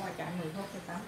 ngoài trại 10 phút cho tắm